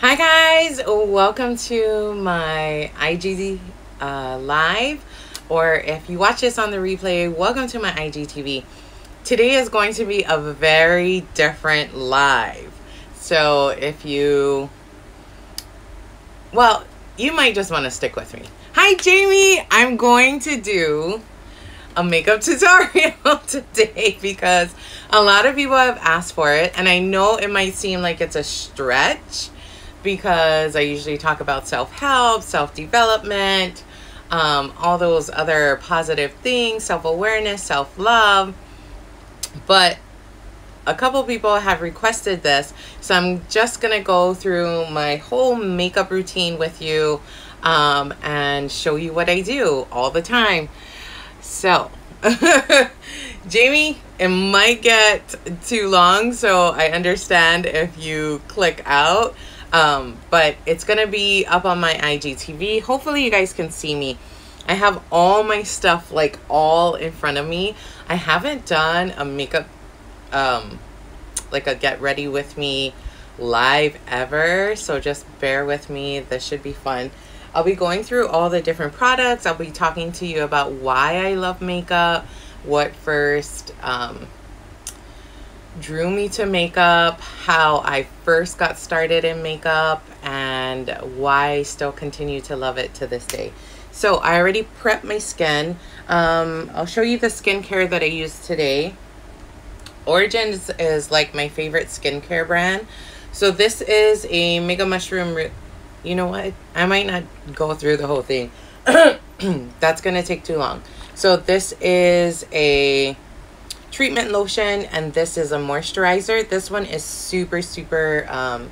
Hi guys, welcome to my IG uh, live, or if you watch this on the replay, welcome to my IGTV. Today is going to be a very different live. So if you, well, you might just want to stick with me. Hi Jamie, I'm going to do a makeup tutorial today because a lot of people have asked for it and I know it might seem like it's a stretch because I usually talk about self-help, self-development, um, all those other positive things, self-awareness, self-love. But a couple people have requested this, so I'm just gonna go through my whole makeup routine with you um, and show you what I do all the time. So, Jamie, it might get too long, so I understand if you click out. Um, but it's going to be up on my IGTV. Hopefully you guys can see me. I have all my stuff like all in front of me. I haven't done a makeup, um, like a get ready with me live ever. So just bear with me. This should be fun. I'll be going through all the different products. I'll be talking to you about why I love makeup, what first, um, drew me to makeup, how I first got started in makeup, and why I still continue to love it to this day. So I already prepped my skin. Um, I'll show you the skincare that I use today. Origins is like my favorite skincare brand. So this is a Mega Mushroom. You know what? I might not go through the whole thing. That's going to take too long. So this is a treatment lotion and this is a moisturizer. This one is super, super um,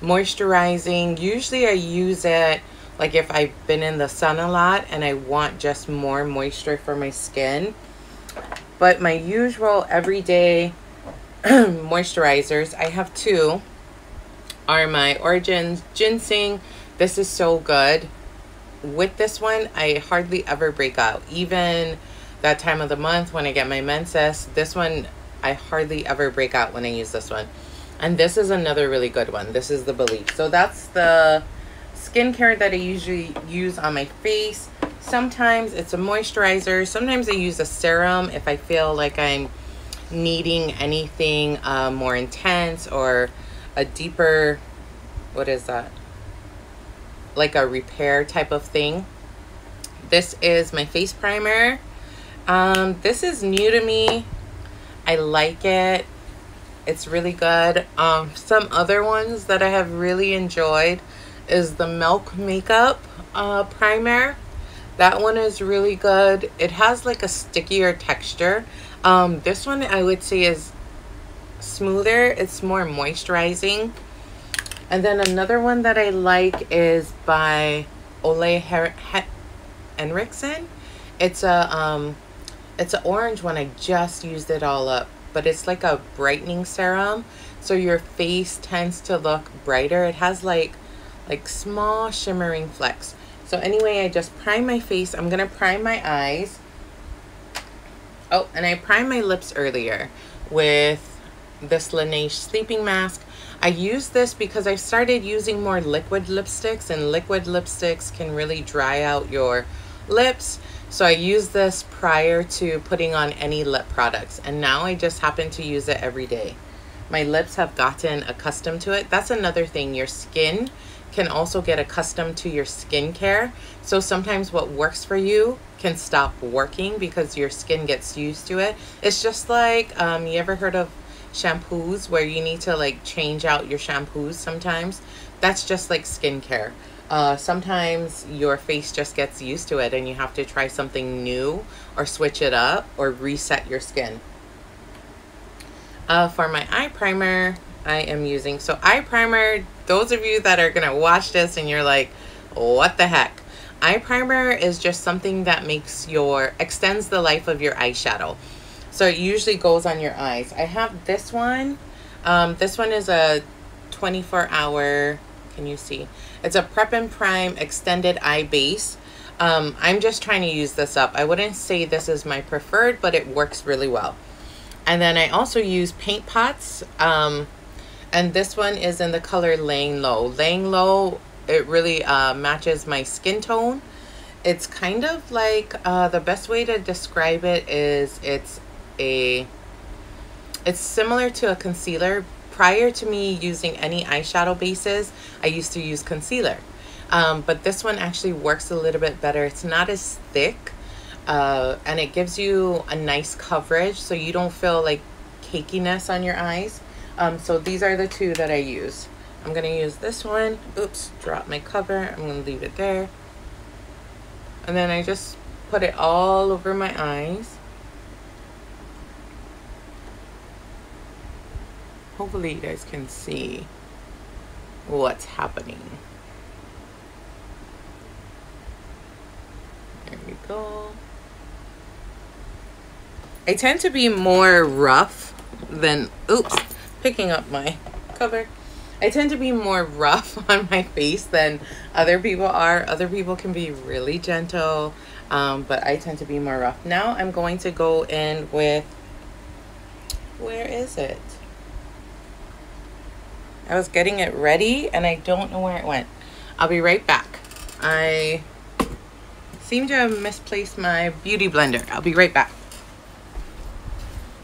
moisturizing. Usually I use it like if I've been in the sun a lot and I want just more moisture for my skin. But my usual everyday moisturizers, I have two, are my Origins Ginseng. This is so good. With this one, I hardly ever break out. Even that time of the month when I get my menses. This one, I hardly ever break out when I use this one. And this is another really good one. This is the Belief. So that's the skincare that I usually use on my face. Sometimes it's a moisturizer. Sometimes I use a serum if I feel like I'm needing anything uh, more intense or a deeper, what is that? Like a repair type of thing. This is my face primer. Um, this is new to me. I like it. It's really good. Um, some other ones that I have really enjoyed is the Milk Makeup uh, Primer. That one is really good. It has like a stickier texture. Um, this one I would say is smoother. It's more moisturizing. And then another one that I like is by Ole Her Henriksen. It's a um, it's an orange one. I just used it all up. But it's like a brightening serum. So your face tends to look brighter. It has like like small shimmering flecks. So anyway, I just prime my face. I'm going to prime my eyes. Oh, and I primed my lips earlier with this Laneige sleeping mask. I use this because I started using more liquid lipsticks and liquid lipsticks can really dry out your lips. So I use this prior to putting on any lip products and now I just happen to use it every day. My lips have gotten accustomed to it. That's another thing. Your skin can also get accustomed to your skincare. So sometimes what works for you can stop working because your skin gets used to it. It's just like, um, you ever heard of shampoos where you need to like change out your shampoos sometimes? That's just like skincare. Uh, sometimes your face just gets used to it and you have to try something new or switch it up or reset your skin. Uh, for my eye primer, I am using, so eye primer, those of you that are to watch this and you're like, what the heck? Eye primer is just something that makes your, extends the life of your eyeshadow. So it usually goes on your eyes. I have this one. Um, this one is a 24 hour, can you see? It's a Prep and Prime Extended Eye Base. Um, I'm just trying to use this up. I wouldn't say this is my preferred, but it works really well. And then I also use paint pots. Um, And this one is in the color Laying Low. Laying Low, it really uh, matches my skin tone. It's kind of like, uh, the best way to describe it is it's a, it's similar to a concealer. Prior to me using any eyeshadow bases, I used to use concealer. Um, but this one actually works a little bit better. It's not as thick uh, and it gives you a nice coverage so you don't feel like cakiness on your eyes. Um, so these are the two that I use. I'm going to use this one. Oops, drop my cover. I'm going to leave it there. And then I just put it all over my eyes. Hopefully you guys can see what's happening. There we go. I tend to be more rough than, oops, picking up my cover. I tend to be more rough on my face than other people are. Other people can be really gentle, um, but I tend to be more rough. Now I'm going to go in with, where is it? I was getting it ready and I don't know where it went. I'll be right back. I seem to have misplaced my beauty blender. I'll be right back.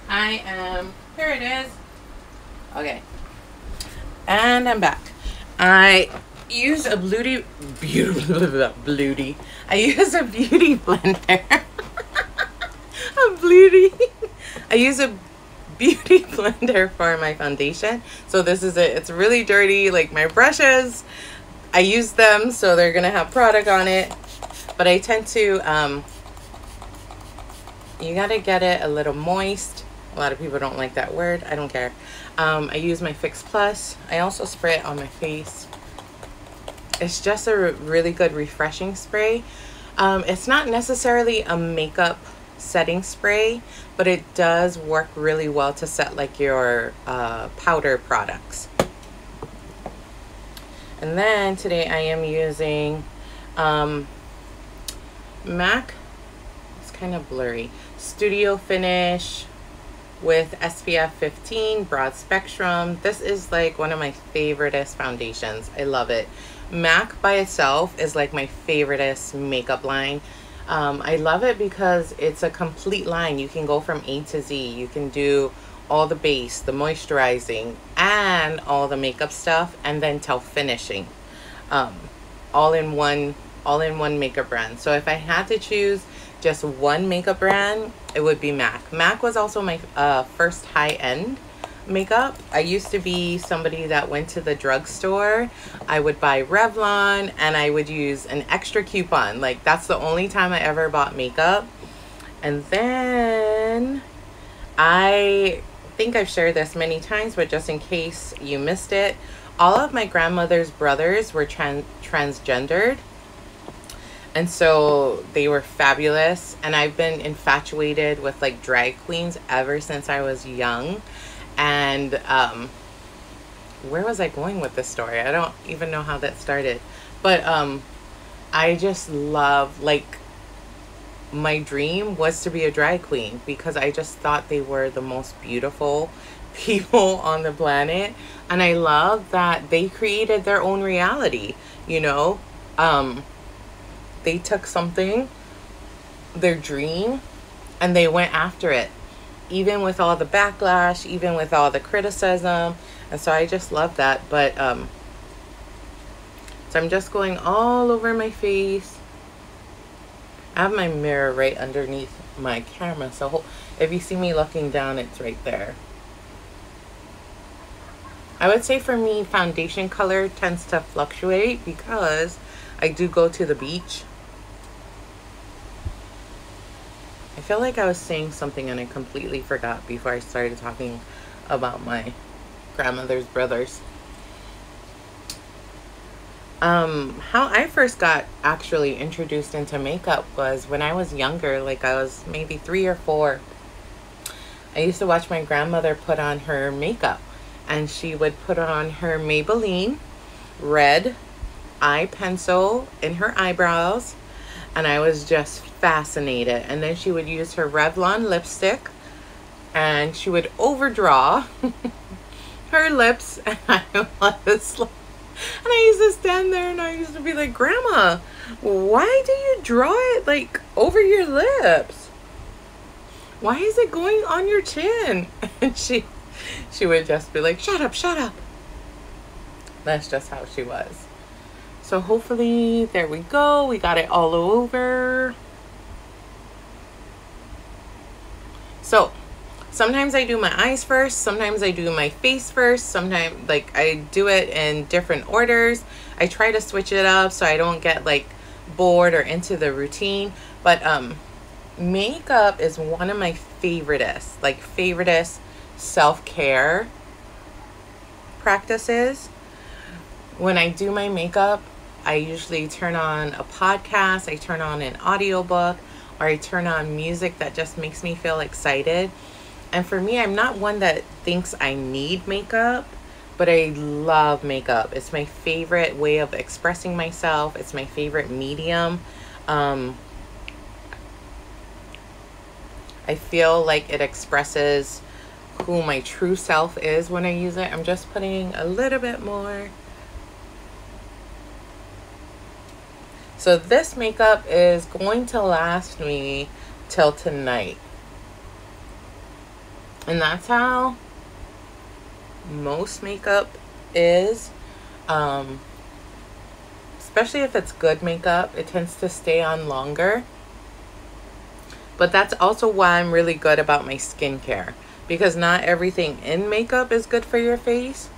I am, here it is. Okay. And I'm back. I use a beauty, beauty, beauty. I use a beauty blender. a beauty. I use a beauty blender for my foundation. So this is it. It's really dirty, like my brushes. I use them, so they're gonna have product on it. But I tend to, um, you gotta get it a little moist a lot of people don't like that word. I don't care. Um, I use my Fix Plus. I also spray it on my face. It's just a really good refreshing spray. Um, it's not necessarily a makeup setting spray, but it does work really well to set like your uh, powder products. And then today I am using um, MAC, it's kind of blurry, Studio Finish with SPF 15 broad spectrum. This is like one of my favoriteest foundations. I love it. MAC by itself is like my favoriteest makeup line um, I love it because it's a complete line. You can go from A to Z. You can do all the base the moisturizing and all the makeup stuff and then till finishing. Um, all in one all in one makeup brand. So if I had to choose just one makeup brand, it would be MAC. MAC was also my uh, first high-end makeup. I used to be somebody that went to the drugstore. I would buy Revlon and I would use an extra coupon. Like that's the only time I ever bought makeup. And then I think I've shared this many times, but just in case you missed it, all of my grandmother's brothers were trans transgendered and so they were fabulous and i've been infatuated with like drag queens ever since i was young and um where was i going with this story? I don't even know how that started. But um i just love like my dream was to be a drag queen because i just thought they were the most beautiful people on the planet. And i love that they created their own reality you know? Um they took something, their dream, and they went after it. Even with all the backlash, even with all the criticism. And so I just love that. But, um, so I'm just going all over my face. I have my mirror right underneath my camera. So if you see me looking down, it's right there. I would say for me, foundation color tends to fluctuate because I do go to the beach I feel like I was saying something and I completely forgot before I started talking about my grandmother's brothers. Um, how I first got actually introduced into makeup was when I was younger, like I was maybe three or four. I used to watch my grandmother put on her makeup and she would put on her Maybelline red eye pencil in her eyebrows and I was just fascinated. And then she would use her Revlon lipstick and she would overdraw her lips and I was like, and I used to stand there and I used to be like, Grandma, why do you draw it like over your lips? Why is it going on your chin? And she she would just be like, Shut up, shut up. That's just how she was. So hopefully, there we go. We got it all over. So sometimes I do my eyes first, sometimes I do my face first, sometimes like I do it in different orders. I try to switch it up so I don't get like bored or into the routine. But um makeup is one of my favoriteest, like favoriteest self-care practices. When I do my makeup, I usually turn on a podcast, I turn on an audiobook, or I turn on music that just makes me feel excited. And for me, I'm not one that thinks I need makeup, but I love makeup. It's my favorite way of expressing myself, it's my favorite medium. Um, I feel like it expresses who my true self is when I use it. I'm just putting a little bit more. So this makeup is going to last me till tonight. And that's how most makeup is. Um, especially if it's good makeup, it tends to stay on longer. But that's also why I'm really good about my skincare. Because not everything in makeup is good for your face.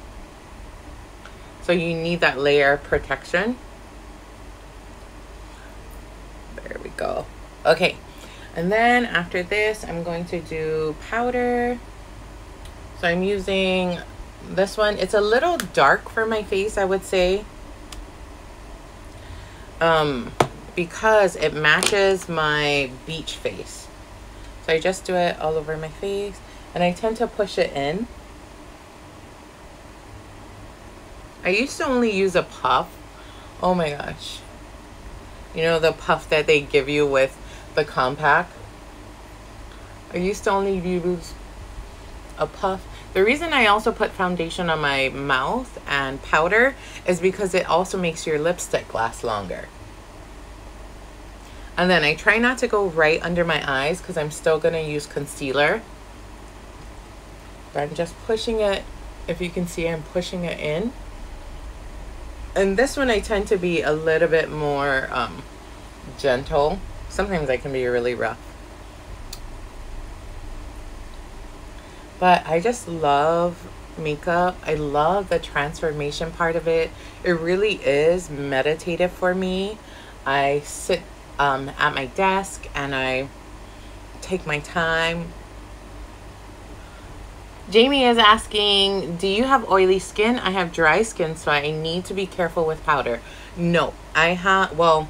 So you need that layer of protection. There we go. Okay. And then after this, I'm going to do powder. So I'm using this one. It's a little dark for my face, I would say. Um, because it matches my beach face. So I just do it all over my face. And I tend to push it in. I used to only use a puff. Oh my gosh. You know, the puff that they give you with the compact. I used to only use a puff. The reason I also put foundation on my mouth and powder is because it also makes your lipstick last longer. And then I try not to go right under my eyes because I'm still going to use concealer. But I'm just pushing it. If you can see, I'm pushing it in and this one I tend to be a little bit more um, gentle. Sometimes I can be really rough. But I just love makeup. I love the transformation part of it. It really is meditative for me. I sit um, at my desk and I take my time Jamie is asking, do you have oily skin? I have dry skin, so I need to be careful with powder. No, I have, well,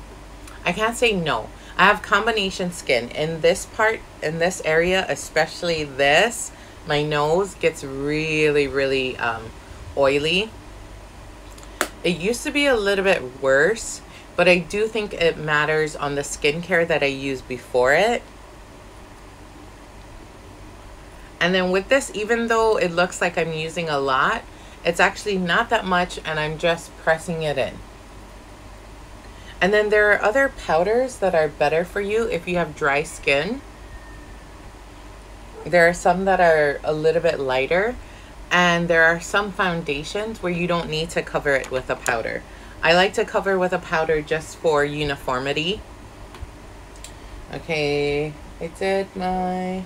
I can't say no. I have combination skin. In this part, in this area, especially this, my nose gets really, really um, oily. It used to be a little bit worse, but I do think it matters on the skincare that I use before it And then with this, even though it looks like I'm using a lot, it's actually not that much and I'm just pressing it in. And then there are other powders that are better for you if you have dry skin. There are some that are a little bit lighter and there are some foundations where you don't need to cover it with a powder. I like to cover with a powder just for uniformity. Okay, I did my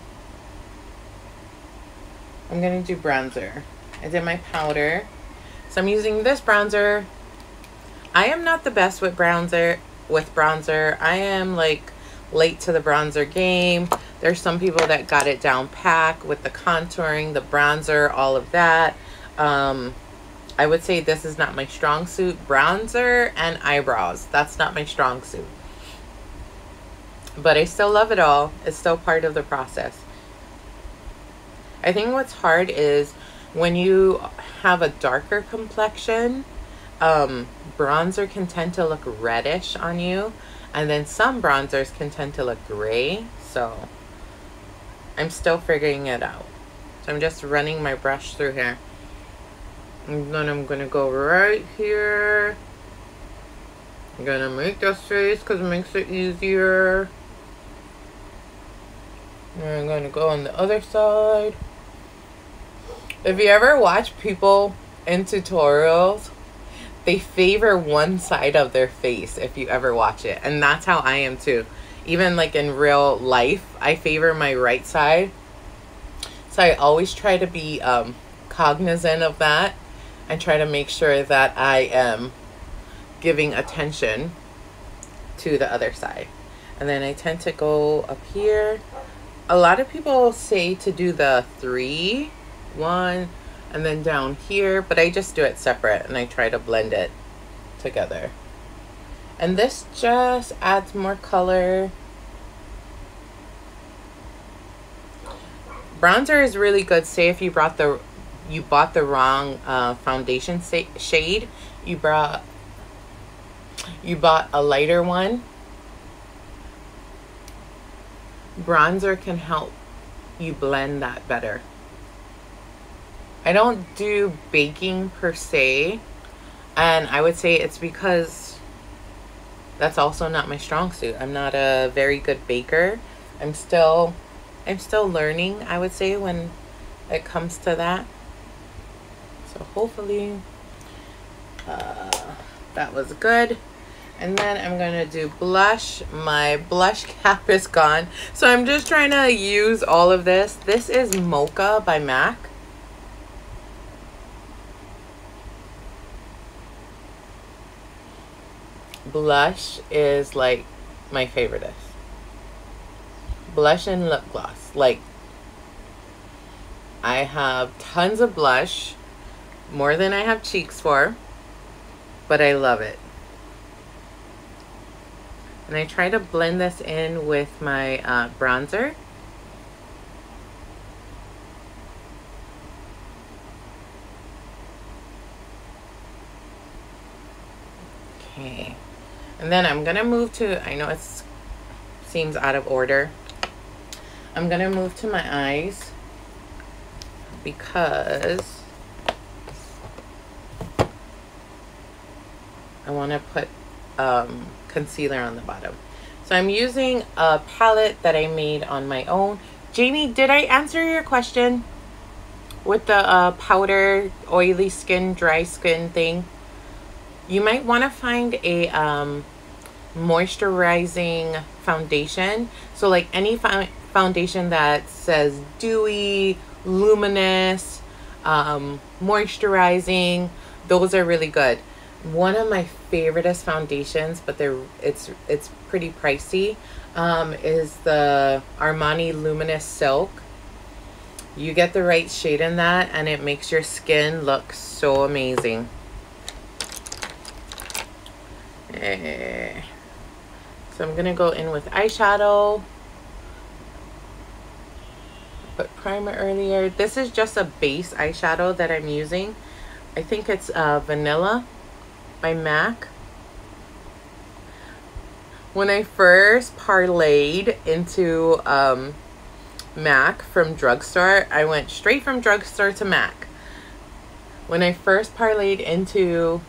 I'm going to do bronzer. I did my powder. So I'm using this bronzer. I am not the best with bronzer. With bronzer, I am like late to the bronzer game. There's some people that got it down pack with the contouring, the bronzer, all of that. Um, I would say this is not my strong suit. Bronzer and eyebrows. That's not my strong suit. But I still love it all. It's still part of the process. I think what's hard is when you have a darker complexion, um, bronzer can tend to look reddish on you. And then some bronzers can tend to look gray. So I'm still figuring it out. So I'm just running my brush through here. And then I'm going to go right here. I'm going to make this face because it makes it easier. And I'm going to go on the other side. If you ever watch people in tutorials, they favor one side of their face if you ever watch it. And that's how I am too. Even like in real life, I favor my right side. So I always try to be um, cognizant of that and try to make sure that I am giving attention to the other side. And then I tend to go up here. A lot of people say to do the three, one, and then down here, but I just do it separate and I try to blend it together. And this just adds more color. Bronzer is really good. Say if you brought the you bought the wrong uh, foundation shade, you brought you bought a lighter one. Bronzer can help you blend that better. I don't do baking per se, and I would say it's because that's also not my strong suit. I'm not a very good baker. I'm still I'm still learning, I would say when it comes to that. So hopefully uh, that was good. And then I'm going to do blush. My blush cap is gone. So I'm just trying to use all of this. This is Mocha by MAC. Blush is like my favoriteest. Blush and lip gloss. Like, I have tons of blush. More than I have cheeks for. But I love it. And I try to blend this in with my uh, bronzer. Okay. And then I'm going to move to, I know it seems out of order. I'm going to move to my eyes because I want to put um, concealer on the bottom. So I'm using a palette that I made on my own. Jamie, did I answer your question with the uh, powder, oily skin, dry skin thing? You might want to find a um, moisturizing foundation. So like any foundation that says dewy, luminous, um, moisturizing, those are really good one of my favoriteest foundations, but they're it's it's pretty pricey, um, is the Armani Luminous Silk. You get the right shade in that and it makes your skin look so amazing. Eh. So I'm going to go in with eyeshadow. Put primer earlier. This is just a base eyeshadow that I'm using. I think it's uh, vanilla by MAC. When I first parlayed into um, MAC from drugstore, I went straight from drugstore to MAC. When I first parlayed into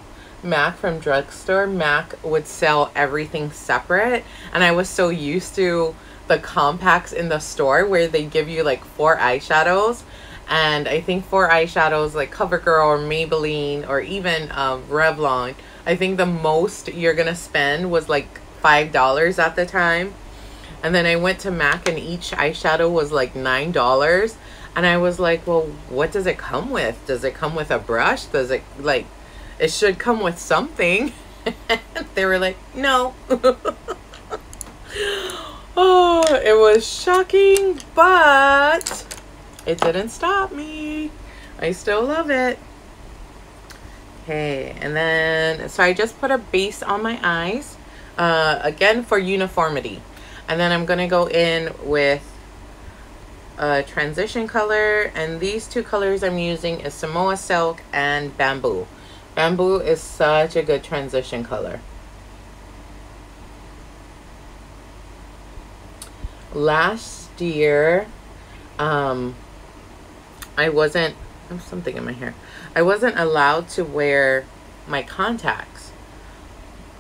MAC from drugstore, MAC would sell everything separate. And I was so used to the compacts in the store where they give you like four eyeshadows. And I think four eyeshadows like CoverGirl or Maybelline or even um, Revlon I think the most you're gonna spend was like five dollars at the time. And then I went to MAC and each eyeshadow was like nine dollars. And I was like, well, what does it come with? Does it come with a brush? Does it like it should come with something? they were like, no. oh, it was shocking, but it didn't stop me. I still love it. Okay, and then, so I just put a base on my eyes, uh, again for uniformity. And then I'm going to go in with a transition color, and these two colors I'm using is Samoa Silk and Bamboo. Bamboo is such a good transition color. Last year, um, I wasn't something in my hair. I wasn't allowed to wear my contacts.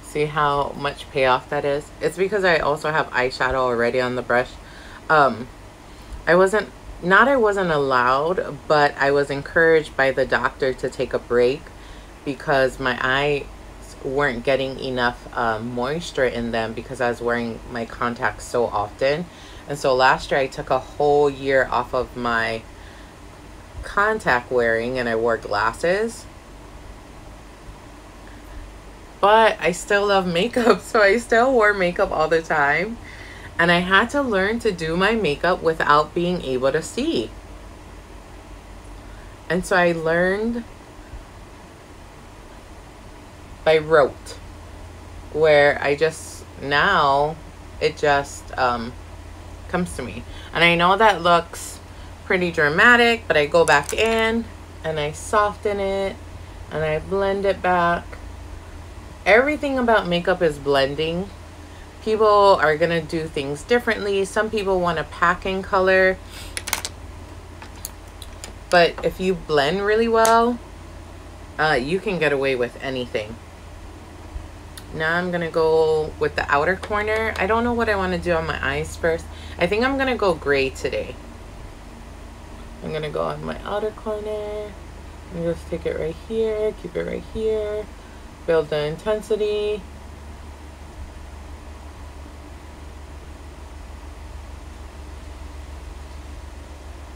See how much payoff that is? It's because I also have eyeshadow already on the brush. Um, I wasn't, not I wasn't allowed, but I was encouraged by the doctor to take a break because my eyes weren't getting enough um, moisture in them because I was wearing my contacts so often. And so last year I took a whole year off of my contact wearing and I wore glasses. But I still love makeup, so I still wore makeup all the time. And I had to learn to do my makeup without being able to see. And so I learned by rote, where I just, now, it just um, comes to me. And I know that looks pretty dramatic, but I go back in and I soften it and I blend it back. Everything about makeup is blending. People are going to do things differently. Some people want to pack in color. But if you blend really well, uh, you can get away with anything. Now I'm going to go with the outer corner. I don't know what I want to do on my eyes first. I think I'm going to go gray today. I'm gonna go on my outer corner take it right here, keep it right here, build the intensity.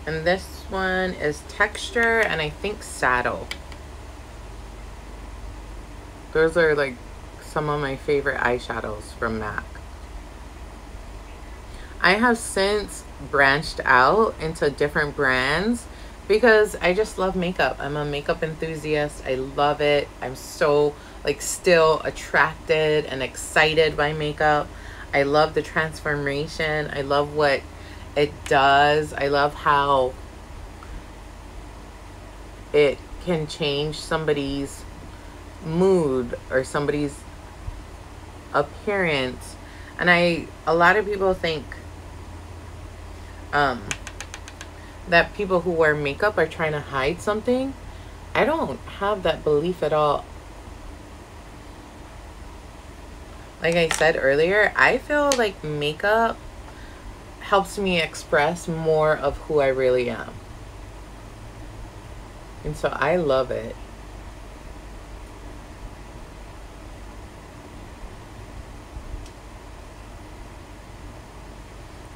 And this one is texture and I think saddle. Those are like some of my favorite eyeshadows from MAC. I have since branched out into different brands because I just love makeup. I'm a makeup enthusiast. I love it. I'm so like still attracted and excited by makeup. I love the transformation. I love what it does. I love how it can change somebody's mood or somebody's appearance. And I a lot of people think um, that people who wear makeup are trying to hide something. I don't have that belief at all. Like I said earlier, I feel like makeup helps me express more of who I really am. And so I love it.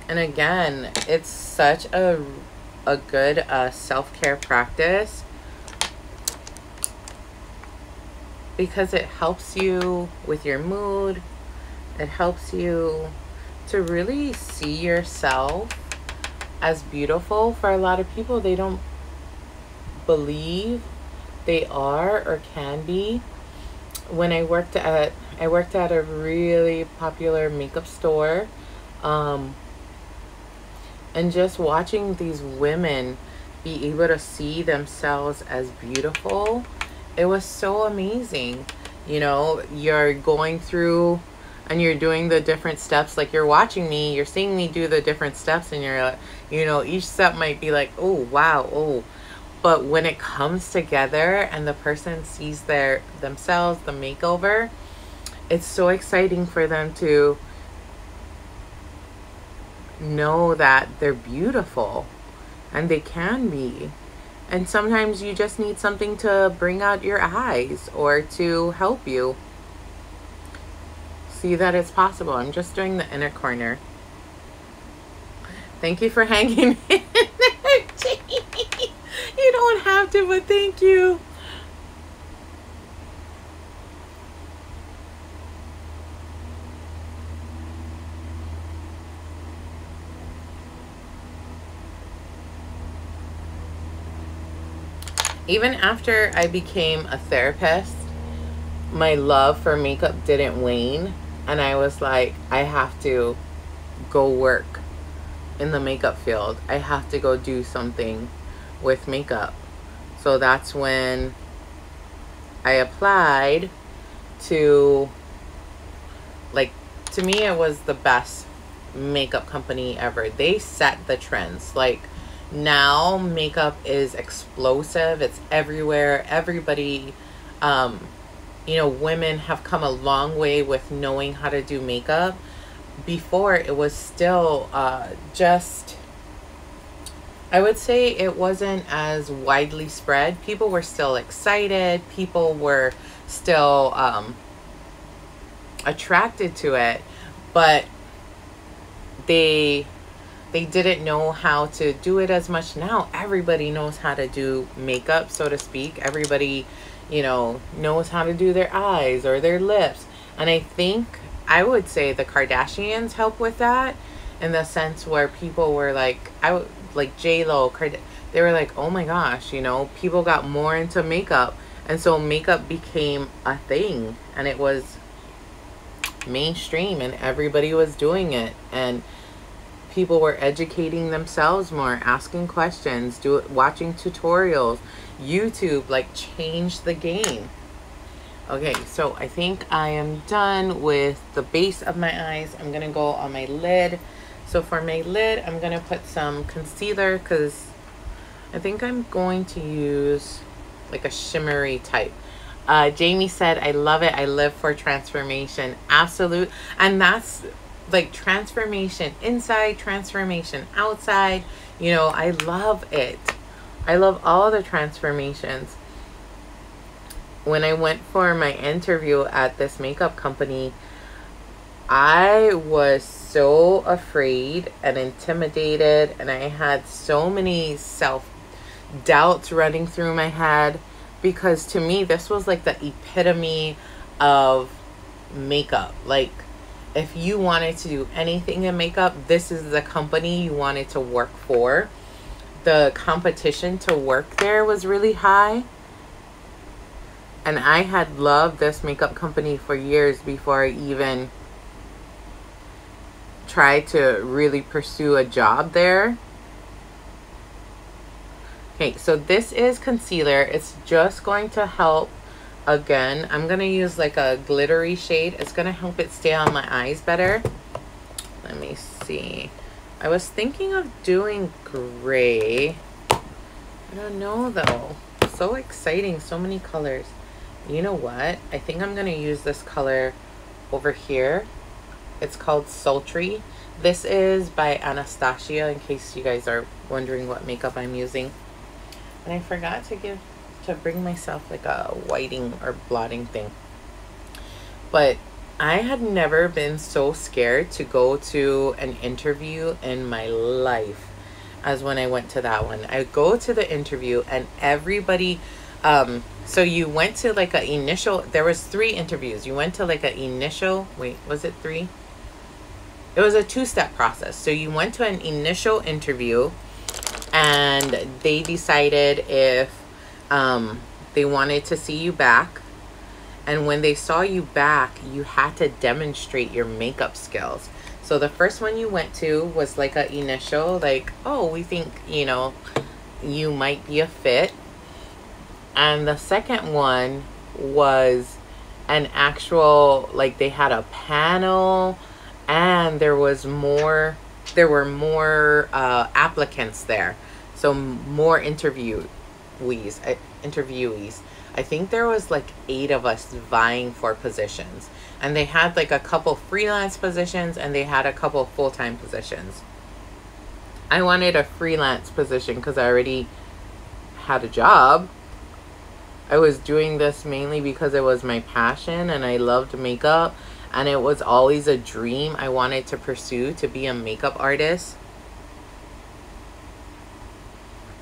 And again, it's such a, a good uh, self-care practice because it helps you with your mood. It helps you to really see yourself as beautiful. For a lot of people, they don't believe they are or can be. When I worked at, I worked at a really popular makeup store. Um, and just watching these women be able to see themselves as beautiful, it was so amazing. You know, you're going through and you're doing the different steps like you're watching me you're seeing me do the different steps and you're like you know each step might be like oh wow oh but when it comes together and the person sees their themselves the makeover it's so exciting for them to know that they're beautiful and they can be. And sometimes you just need something to bring out your eyes or to help you see that it's possible. I'm just doing the inner corner. Thank you for hanging in there, You don't have to, but thank you. Even after I became a therapist, my love for makeup didn't wane. And I was like, I have to go work in the makeup field. I have to go do something with makeup. So that's when I applied to, like, to me, it was the best makeup company ever. They set the trends. Like, now makeup is explosive. It's everywhere. Everybody um, you know women have come a long way with knowing how to do makeup. Before it was still uh, just i would say it wasn't as widely spread. People were still excited. People were still um, attracted to it. But they they didn't know how to do it as much. Now everybody knows how to do makeup so to speak. Everybody you know knows how to do their eyes or their lips. And i think i would say the kardashians help with that in the sense where people were like i would like j lo they were like oh my gosh you know people got more into makeup. And so makeup became a thing and it was mainstream and everybody was doing it. And people were educating themselves more, asking questions, do watching tutorials. YouTube like changed the game. Okay, so I think I am done with the base of my eyes. I'm to go on my lid. So for my lid, I'm to put some concealer because I think I'm going to use like a shimmery type. Uh, Jamie said, I love it. I live for transformation. Absolute. And that's like transformation inside, transformation outside. You know, I love it. I love all the transformations. When I went for my interview at this makeup company, I was so afraid and intimidated, and I had so many self doubts running through my head because to me, this was like the epitome of makeup. Like, if you wanted to do anything in makeup, this is the company you wanted to work for. The competition to work there was really high. And I had loved this makeup company for years before I even tried to really pursue a job there. Okay, so this is concealer. It's just going to help again i'm gonna use like a glittery shade. It's gonna help it stay on my eyes better. Let me see. I was thinking of doing gray. I don't know though. So exciting so many colors. You know what? I think i'm gonna use this color over here. It's called sultry. This is by anastasia in case you guys are wondering what makeup i'm using. And i forgot to give to bring myself like a whiting or blotting thing. But I had never been so scared to go to an interview in my life as when I went to that one. I go to the interview and everybody um so you went to like a initial there was three interviews. You went to like an initial wait, was it 3? It was a two-step process. So you went to an initial interview and they decided if um, they wanted to see you back. And when they saw you back, you had to demonstrate your makeup skills. So the first one you went to was like a initial, like, oh, we think, you know, you might be a fit. And the second one was an actual, like they had a panel and there was more, there were more uh, applicants there. So more interview interviewees, uh, interviewees. I think there was like eight of us vying for positions. And they had like a couple freelance positions and they had a couple full-time positions. I wanted a freelance position because I already had a job. I was doing this mainly because it was my passion and I loved makeup and it was always a dream I wanted to pursue to be a makeup artist.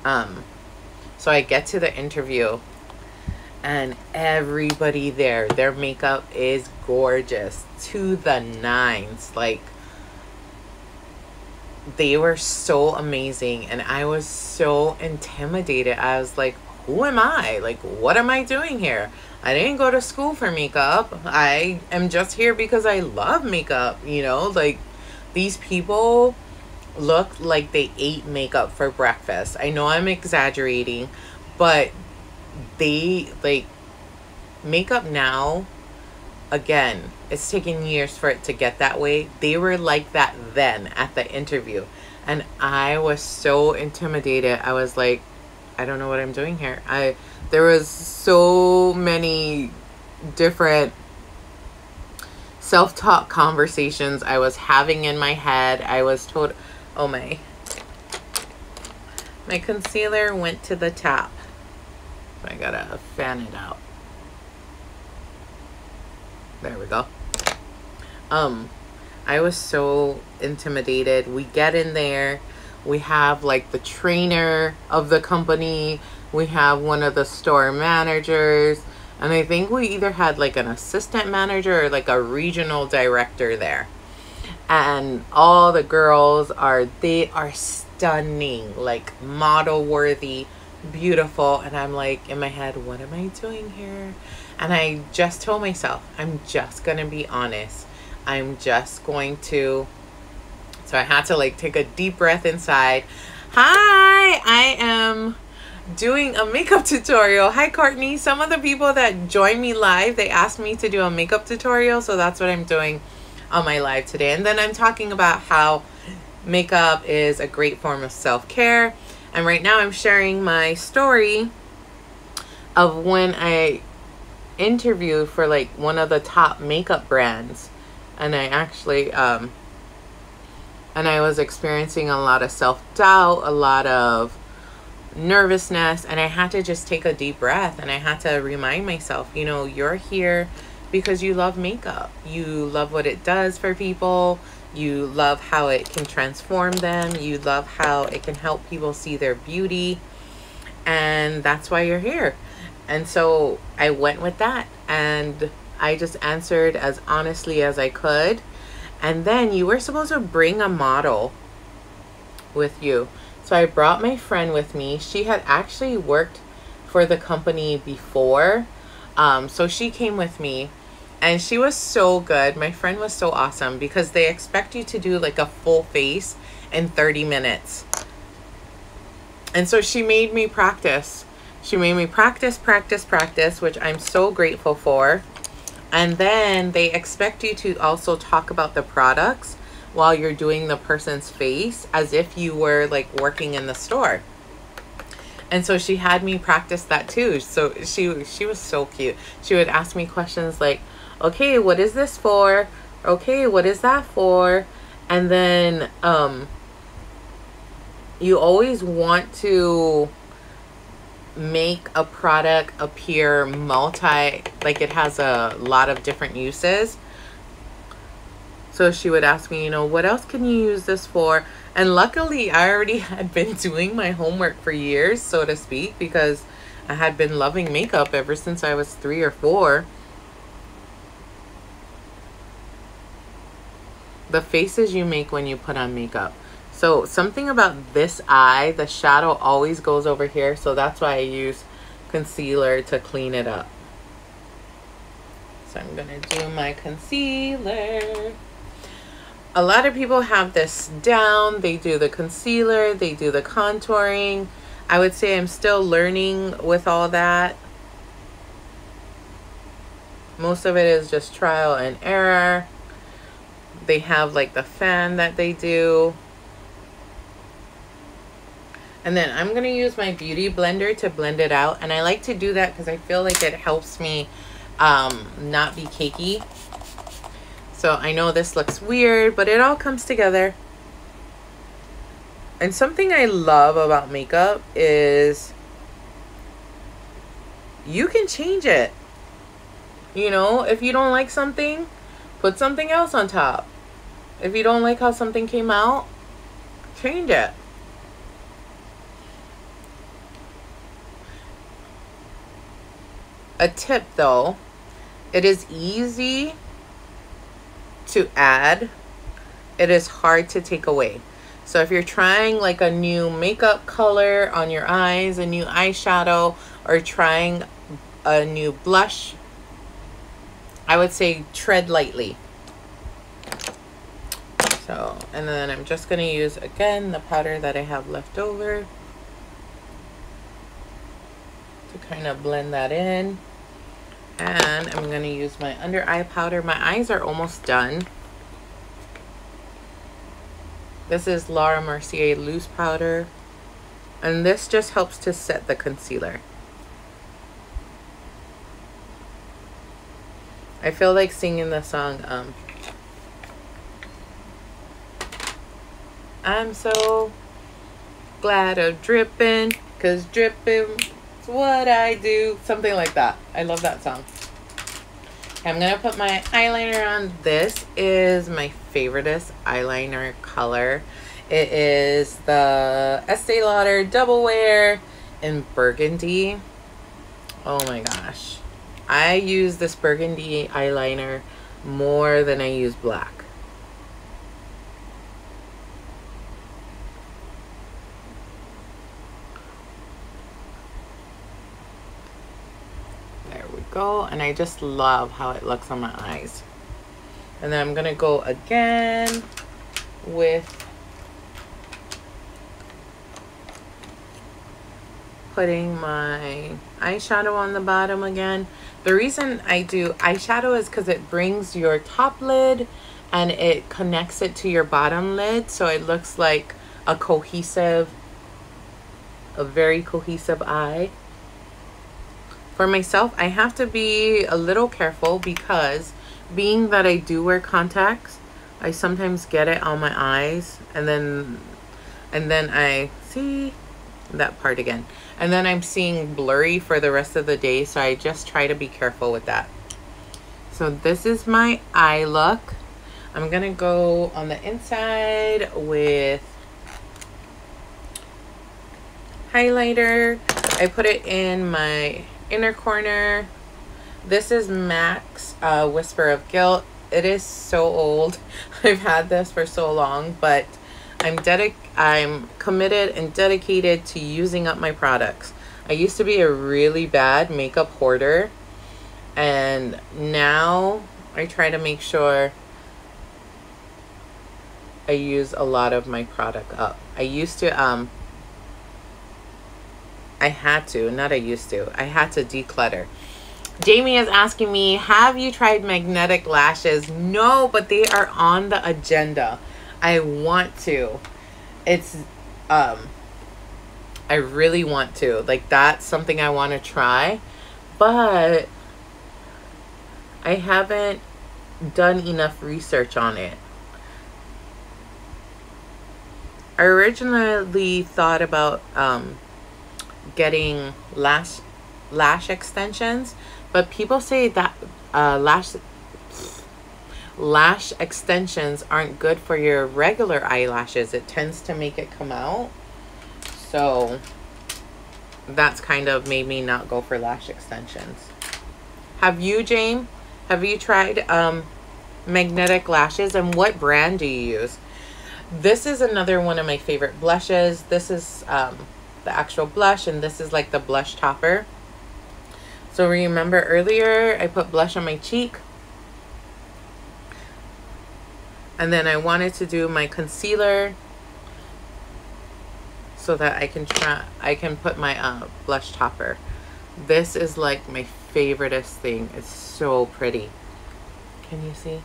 Um, so I get to the interview and everybody there, their makeup is gorgeous to the nines. Like, they were so amazing and I was so intimidated. I was like, who am I? Like, what am I doing here? I didn't go to school for makeup. I am just here because I love makeup, you know? Like, these people look like they ate makeup for breakfast. I know I'm exaggerating, but they like makeup now again it's taken years for it to get that way they were like that then at the interview And I was so intimidated. I was like, I don't know what I'm doing here. I there was so many different self-talk conversations I was having in my head. I was told, oh my, my concealer went to the top. I gotta fan it out. There we go. Um, I was so intimidated. We get in there. We have like the trainer of the company. We have one of the store managers. And I think we either had like an assistant manager or like a regional director there. And all the girls are, they are stunning, like model worthy, beautiful. And I'm like in my head, what am I doing here? And I just told myself, I'm just to be honest. I'm just going to. So I had to like take a deep breath inside. Hi, I am doing a makeup tutorial. Hi, Courtney. Some of the people that join me live, they asked me to do a makeup tutorial. So that's what I'm doing on my live today. And then I'm talking about how makeup is a great form of self-care. And right now I'm sharing my story of when I interviewed for like one of the top makeup brands. And I actually, um, and I was experiencing a lot of self-doubt, a lot of nervousness and I had to just take a deep breath and I had to remind myself, you know, you're here because you love makeup. You love what it does for people. You love how it can transform them. You love how it can help people see their beauty. And that's why you're here. And so I went with that and I just answered as honestly as I could. And then you were supposed to bring a model with you. So I brought my friend with me. She had actually worked for the company before. Um, so she came with me and she was so good. My friend was so awesome because they expect you to do like a full face in 30 minutes. And so she made me practice. She made me practice, practice, practice, which I'm so grateful for. And then they expect you to also talk about the products while you're doing the person's face as if you were like working in the store. And so she had me practice that too. So she she was so cute. She would ask me questions like, "Okay, what is this for? Okay, what is that for?" And then um you always want to make a product appear multi like it has a lot of different uses so she would ask me, you know, what else can you use this for? And luckily, I already had been doing my homework for years, so to speak, because I had been loving makeup ever since I was three or four. The faces you make when you put on makeup. So something about this eye, the shadow always goes over here. So that's why I use concealer to clean it up. So I'm to do my concealer a lot of people have this down. They do the concealer, they do the contouring. I would say I'm still learning with all that. Most of it is just trial and error. They have like the fan that they do. And then I'm going to use my Beauty Blender to blend it out. And I like to do that because I feel like it helps me um, not be cakey. So I know this looks weird, but it all comes together. And something I love about makeup is you can change it. You know, if you don't like something, put something else on top. If you don't like how something came out, change it. A tip though, it is easy to add, it is hard to take away. So if you're trying like a new makeup color on your eyes, a new eyeshadow, or trying a new blush, I would say tread lightly. So, and then I'm just going to use again the powder that I have left over to kind of blend that in. And I'm going to use my under eye powder. My eyes are almost done. This is Laura Mercier loose powder. And this just helps to set the concealer. I feel like singing the song, um, I'm so glad of dripping, cause dripping what I do. Something like that. I love that song. I'm gonna put my eyeliner on. This is my favoriteest eyeliner color. It is the Estee Lauder Double Wear in Burgundy. Oh my gosh. I use this burgundy eyeliner more than I use black. And I just love how it looks on my eyes. And then I'm going to go again with putting my eyeshadow on the bottom again. The reason I do eyeshadow is because it brings your top lid and it connects it to your bottom lid so it looks like a cohesive, a very cohesive eye. For myself, I have to be a little careful because being that I do wear contacts, I sometimes get it on my eyes and then and then I see that part again. And then I'm seeing blurry for the rest of the day, so I just try to be careful with that. So this is my eye look. I'm to go on the inside with highlighter. I put it in my inner corner. This is MAC's uh, Whisper of Guilt. It is so old. I've had this for so long, but I'm dedic I'm committed and dedicated to using up my products. I used to be a really bad makeup hoarder and now I try to make sure I use a lot of my product up. I used to um I had to, not I used to. I had to declutter. Jamie is asking me, have you tried magnetic lashes? No, but they are on the agenda. I want to. It's um I really want to. Like that's something I want to try. But I haven't done enough research on it. I originally thought about um, getting lash lash extensions, but people say that uh, lash lash extensions aren't good for your regular eyelashes. It tends to make it come out. So that's kind of made me not go for lash extensions. Have you, Jane? Have you tried um, magnetic lashes and what brand do you use? This is another one of my favorite blushes. This is um, the actual blush and this is like the blush topper. So remember earlier I put blush on my cheek. And then I wanted to do my concealer so that I can try I can put my uh, blush topper. This is like my favoriteest thing. It's so pretty. Can you see?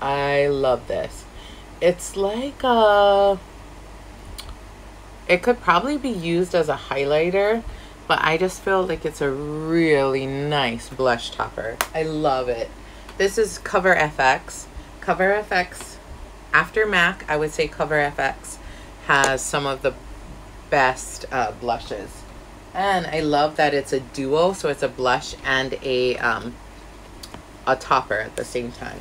I love this. It's like a uh, it could probably be used as a highlighter but I just feel like it's a really nice blush topper I love it this is Cover FX. Cover FX, after MAC, I would say Cover FX has some of the best uh, blushes. And I love that it's a duo, so it's a blush and a, um, a topper at the same time.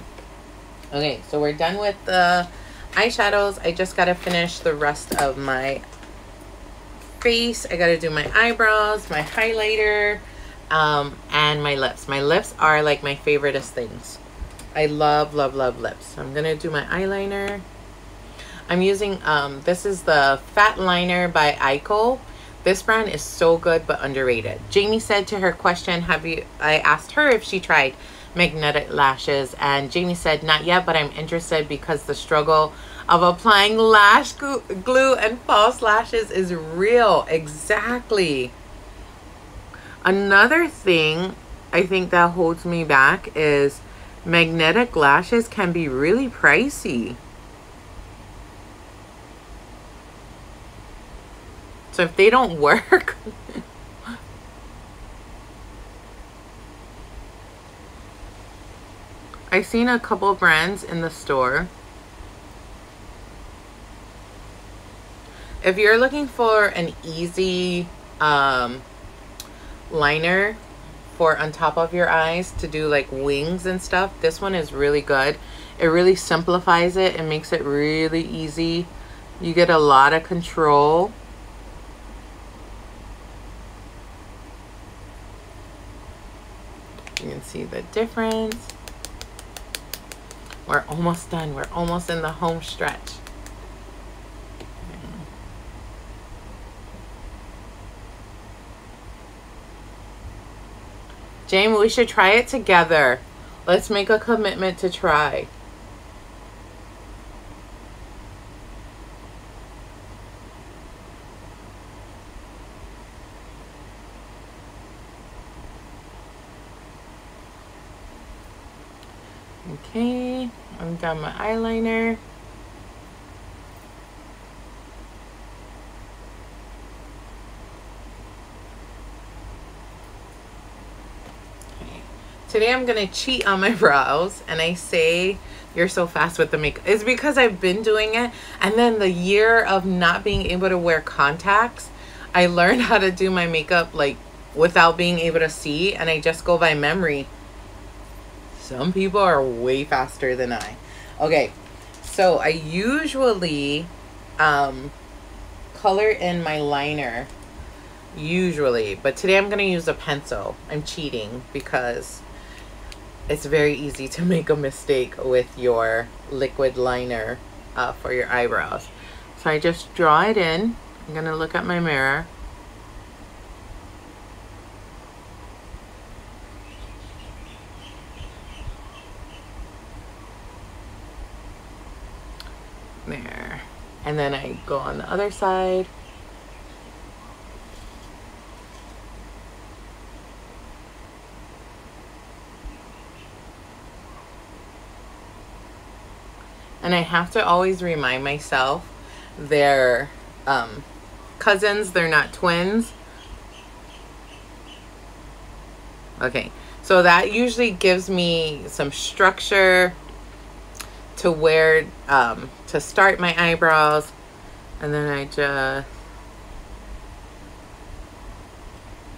Okay, so we're done with the eyeshadows. I just got to finish the rest of my face. I got to do my eyebrows, my highlighter, um, and my lips. My lips are like my favoriteest things. I love, love, love lips. I'm going to do my eyeliner. I'm using, um, this is the Fat Liner by Eyeko. This brand is so good but underrated. Jamie said to her question, have you, I asked her if she tried magnetic lashes. And Jamie said not yet but I'm interested because the struggle of applying lash glue and false lashes is real. Exactly. Another thing I think that holds me back is magnetic lashes can be really pricey. So if they don't work I've seen a couple brands in the store. If you're looking for an easy um, liner for on top of your eyes to do like wings and stuff, this one is really good. It really simplifies it and makes it really easy. You get a lot of control. You can see the difference. We're almost done. We're almost in the home stretch. Jamie, we should try it together. Let's make a commitment to try. Okay, I'm done my eyeliner. Today I'm going to cheat on my brows and I say you're so fast with the makeup. It's because I've been doing it and then the year of not being able to wear contacts, I learned how to do my makeup like without being able to see and I just go by memory some people are way faster than I. Okay, so I usually um, color in my liner, usually, but today I'm going to use a pencil. I'm cheating because it's very easy to make a mistake with your liquid liner uh, for your eyebrows. So I just draw it in. I'm going to look at my mirror. There and then I go on the other side. And I have to always remind myself they're um, cousins they're not twins. Okay so that usually gives me some structure to where um, to start my eyebrows and then I just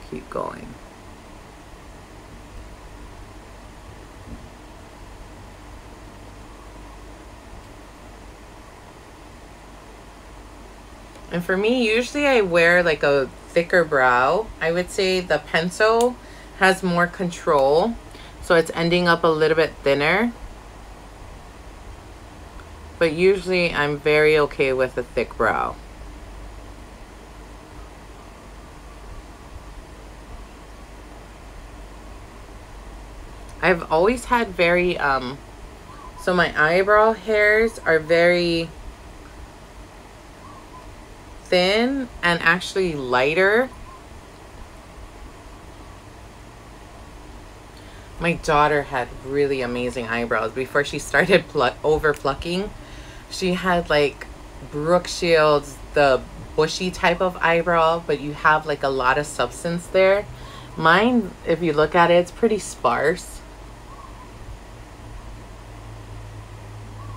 keep going. And for me, usually I wear like a thicker brow. I would say the pencil has more control. So it's ending up a little bit thinner. But usually I'm very okay with a thick brow. I've always had very, um, so my eyebrow hairs are very thin and actually lighter. My daughter had really amazing eyebrows before she started over plucking she had like Brooke Shields, the bushy type of eyebrow, but you have like a lot of substance there. Mine, if you look at it, it's pretty sparse.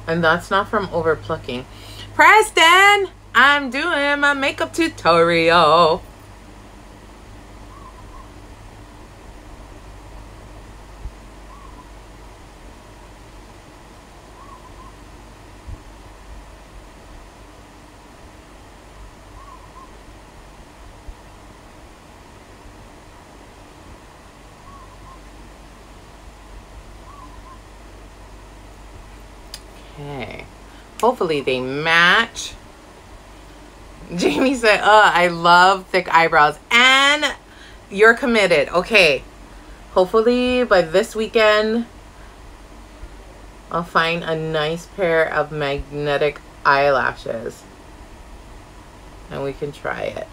And that's not from over plucking. Preston, I'm doing my makeup tutorial. Okay. Hopefully they match. Jamie said, oh, I love thick eyebrows. And you're committed. Okay. Hopefully by this weekend, I'll find a nice pair of magnetic eyelashes. And we can try it.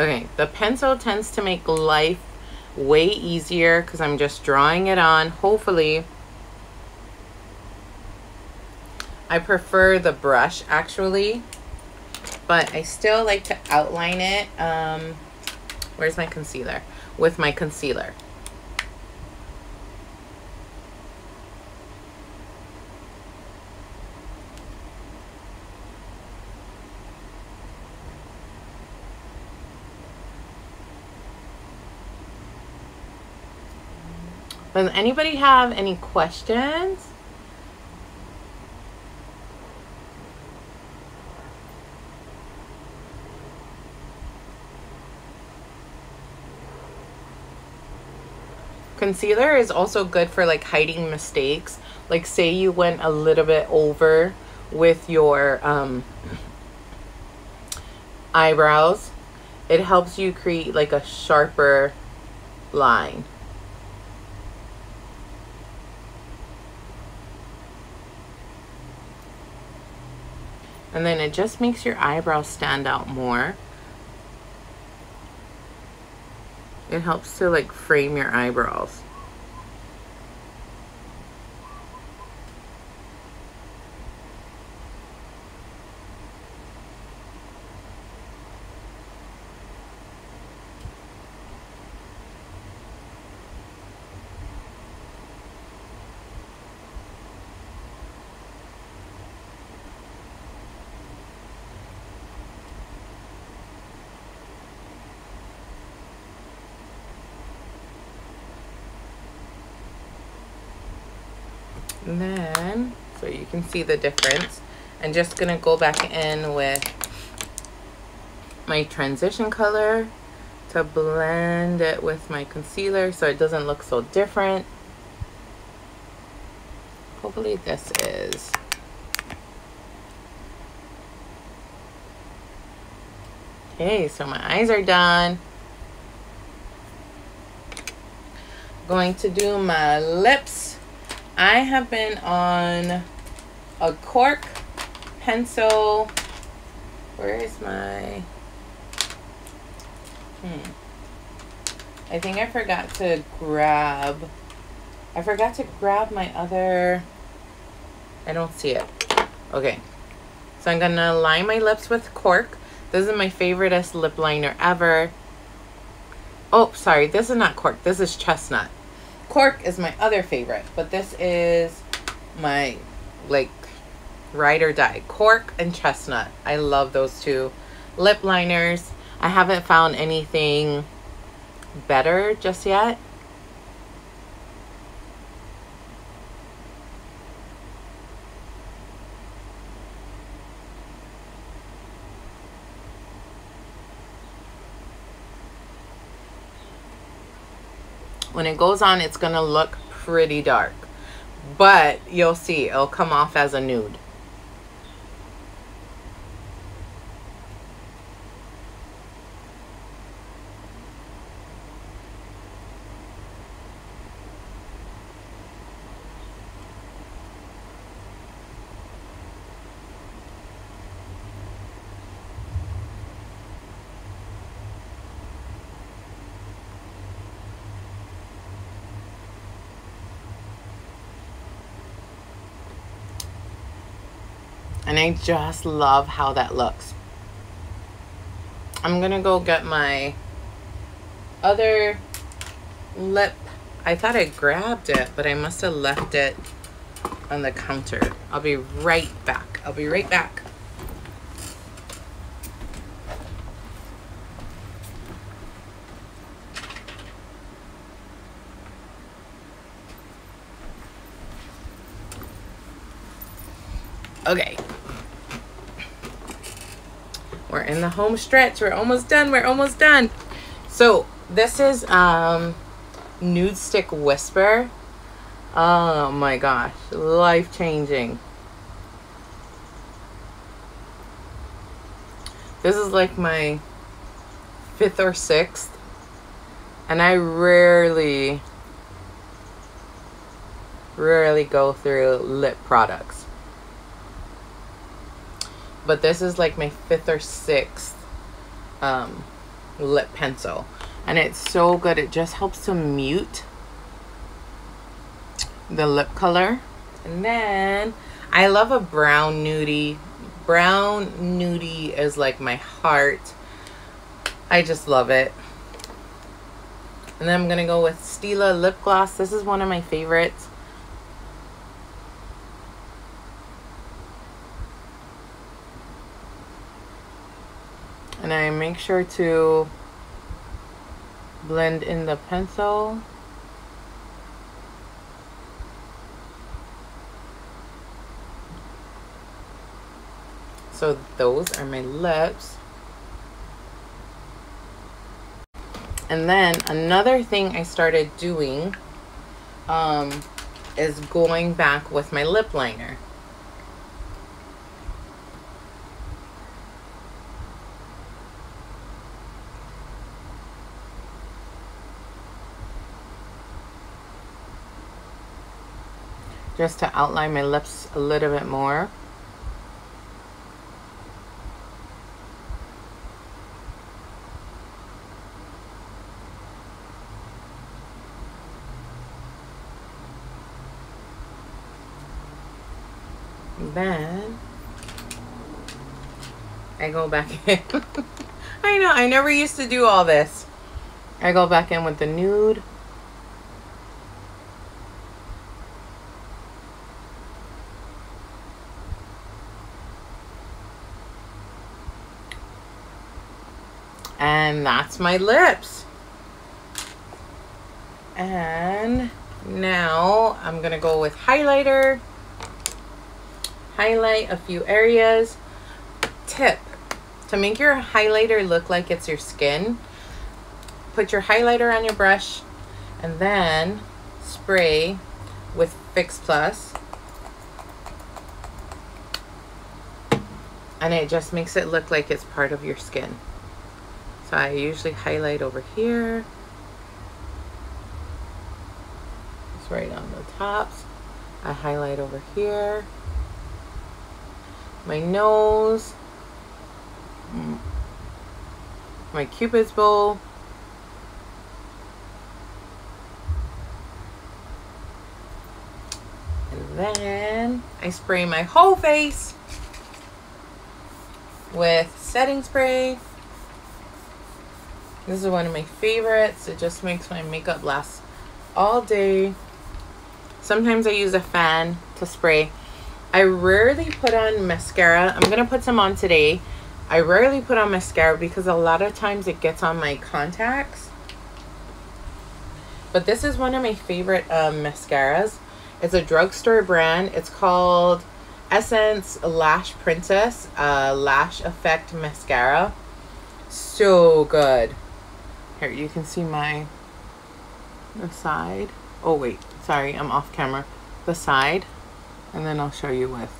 Okay, the pencil tends to make life way easier because I'm just drawing it on. Hopefully, I prefer the brush actually, but I still like to outline it. Um, where's my concealer? With my concealer. Does anybody have any questions? Concealer is also good for like hiding mistakes. Like say you went a little bit over with your um, eyebrows. It helps you create like a sharper line. And then it just makes your eyebrows stand out more. It helps to like frame your eyebrows. And then, so you can see the difference. I'm just to go back in with my transition color to blend it with my concealer so it doesn't look so different. Hopefully this is Okay, so my eyes are done. Going to do my lips. I have been on a cork pencil. Where is my... Hmm. I think I forgot to grab... I forgot to grab my other... I don't see it. Okay. So I'm going to line my lips with cork. This is my favoriteest lip liner ever. Oh, sorry. This is not cork. This is chestnut. Cork is my other favorite, but this is my like ride or die. Cork and chestnut. I love those two lip liners. I haven't found anything better just yet. When it goes on it's gonna look pretty dark. But you'll see it'll come off as a nude And I just love how that looks. I'm going to go get my other lip. I thought I grabbed it, but I must have left it on the counter. I'll be right back. I'll be right back. Okay. We're in the home stretch. We're almost done. We're almost done. So this is um, Nude Stick Whisper. Oh my gosh. Life changing. This is like my fifth or sixth. And I rarely, rarely go through lip products but this is like my fifth or sixth um, lip pencil. And it's so good. It just helps to mute the lip color. And then I love a brown nudie. Brown nudie is like my heart. I just love it. And then I'm going to go with Stila lip gloss. This is one of my favorites. And I make sure to blend in the pencil. So those are my lips. And then another thing I started doing um, is going back with my lip liner. Just to outline my lips a little bit more. then I go back in. I know, I never used to do all this. I go back in with the nude. And that's my lips. And now I'm going to go with highlighter highlight a few areas. Tip, to make your highlighter look like it's your skin, put your highlighter on your brush and then spray with Fix Plus. And it just makes it look like it's part of your skin. So I usually highlight over here. It's right on the tops. I highlight over here my nose, my cupid's bow, and then I spray my whole face with setting spray. This is one of my favorites. It just makes my makeup last all day. Sometimes I use a fan to spray I rarely put on mascara. I'm going to put some on today. I rarely put on mascara because a lot of times it gets on my contacts. But this is one of my favorite um, mascaras. It's a drugstore brand. It's called Essence Lash Princess uh, Lash Effect Mascara. So good. Here, you can see my the side. Oh, wait. Sorry, I'm off camera. The side and then I'll show you with.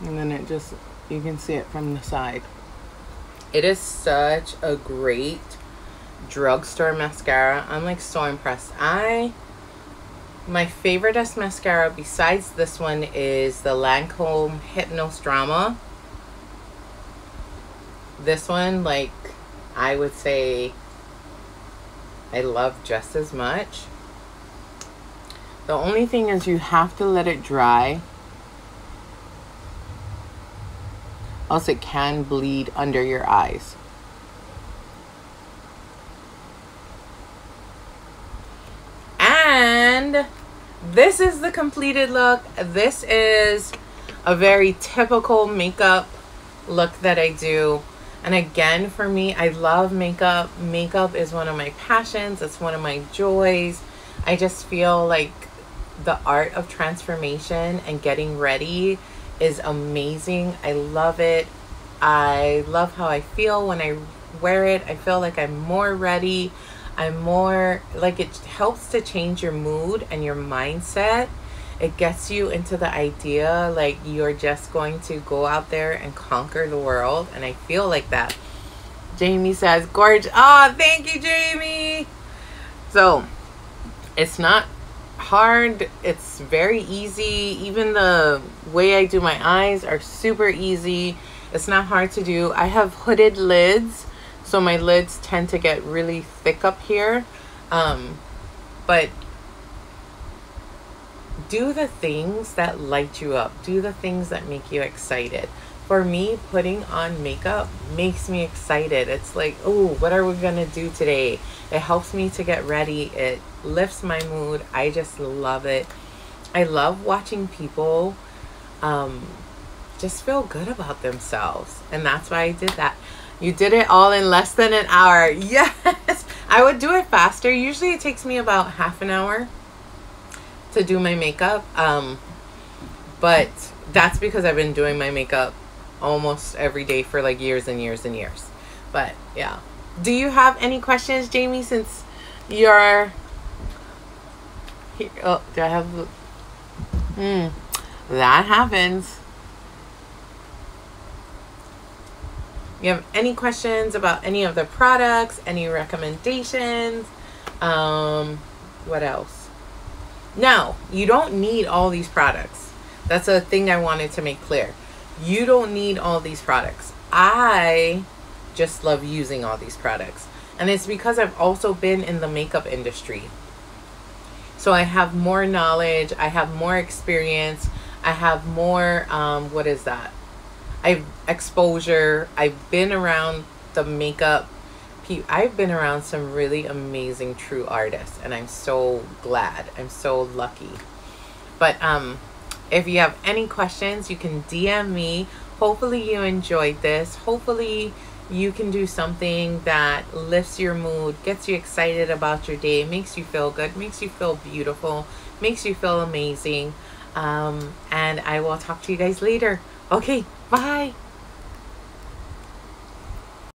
And then it just you can see it from the side it is such a great drugstore mascara i'm like so impressed i my favorite mascara besides this one is the Lancome Hypnose Drama. This one, like, I would say I love just as much. The only thing is you have to let it dry else it can bleed under your eyes. And this is the completed look. This is a very typical makeup look that I do. And again, for me, I love makeup. Makeup is one of my passions. It's one of my joys. I just feel like the art of transformation and getting ready is amazing. I love it. I love how I feel when I wear it. I feel like I'm more ready. I'm more like it helps to change your mood and your mindset. It gets you into the idea like you're just going to go out there and conquer the world. And I feel like that. Jamie says, gorgeous. Oh, thank you, Jamie. So it's not hard. It's very easy. Even the way I do my eyes are super easy. It's not hard to do. I have hooded lids so my lids tend to get really thick up here. Um, but do the things that light you up. Do the things that make you excited. For me, putting on makeup makes me excited. It's like, oh, what are we going to do today? It helps me to get ready. It lifts my mood. I just love it. I love watching people um, just feel good about themselves. And that's why I did that. You did it all in less than an hour. Yes. I would do it faster. Usually it takes me about half an hour to do my makeup. Um, but that's because I've been doing my makeup almost every day for like years and years and years. But yeah. Do you have any questions, Jamie, since you're here? Oh, do I have... Hmm. That happens. you have any questions about any of the products, any recommendations, um, what else? Now, you don't need all these products. That's a thing I wanted to make clear. You don't need all these products. I just love using all these products. And it's because I've also been in the makeup industry. So I have more knowledge, I have more experience, I have more, um, what is that? I've exposure. I've been around the makeup. I've been around some really amazing true artists, and I'm so glad. I'm so lucky. But um, if you have any questions, you can DM me. Hopefully, you enjoyed this. Hopefully, you can do something that lifts your mood, gets you excited about your day, makes you feel good, makes you feel beautiful, makes you feel amazing. Um, and I will talk to you guys later. Okay, bye.